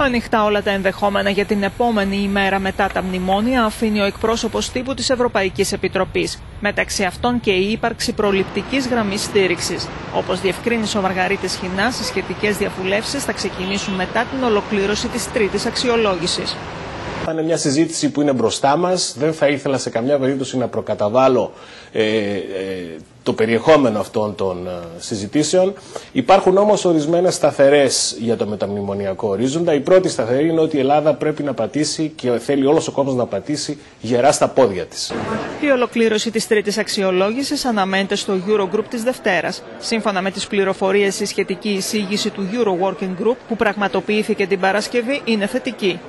Ανοιχτά όλα τα ενδεχόμενα για την επόμενη ημέρα μετά τα μνημόνια αφήνει ο εκπρόσωπος τύπου της Ευρωπαϊκής Επιτροπής. Μεταξύ αυτών και η ύπαρξη προληπτικής γραμμής στήριξης. Όπως διευκρίνησε ο Μαργαρίτης Χινάς, οι σχετικές διαβουλεύσεις θα ξεκινήσουν μετά την ολοκλήρωση της τρίτης αξιολόγησης. Θα είναι μια συζήτηση που είναι μπροστά μας. Δεν θα ήθελα σε καμιά περίπτωση να προκαταβάλω ε, ε, το περιεχόμενο αυτών των ε, συζητήσεων. Υπάρχουν όμως ορισμένες σταθερές για το μεταμνημονιακό ορίζοντα. Η πρώτη σταθερή είναι ότι η Ελλάδα πρέπει να πατήσει και θέλει όλος ο κόσμος να πατήσει γερά στα πόδια της. Η ολοκλήρωση της τρίτης αξιολόγησης αναμένεται στο Eurogroup της Δευτέρας. Σύμφωνα με τις πληροφορίες, η σχετική εισήγηση του Euro Working Group που πραγματοποιήθηκε την Παρασκευή είναι θετική.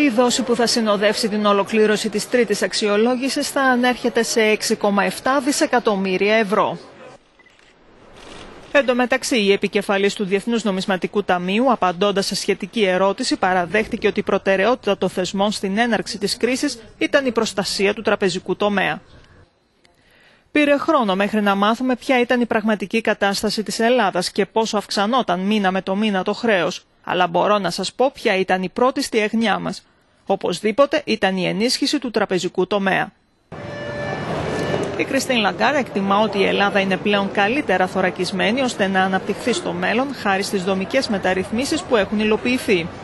Η δόση που θα συνοδεύσει την ολοκλήρωση της τρίτης αξιολόγησης θα ανέρχεται σε 6,7 δισεκατομμύρια ευρώ. Εν τω μεταξύ, η επικεφαλής του Διεθνούς Νομισματικού Ταμείου, απαντώντας σε σχετική ερώτηση, παραδέχτηκε ότι η προτεραιότητα των θεσμών στην έναρξη της κρίσης ήταν η προστασία του τραπεζικού τομέα. Πήρε χρόνο μέχρι να μάθουμε ποια ήταν η πραγματική κατάσταση της Ελλάδας και πόσο αυξανόταν μήνα με το μήνα το χρέος. Αλλά μπορώ να σας πω ποια ήταν η πρώτη στη εγνιά μας. Οπωσδήποτε ήταν η ενίσχυση του τραπεζικού τομέα. Η Κριστίν Λαγκάρα εκτιμά ότι η Ελλάδα είναι πλέον καλύτερα θωρακισμένη ώστε να αναπτυχθεί στο μέλλον χάρη στις δομικές μεταρρυθμίσεις που έχουν υλοποιηθεί. Τι θα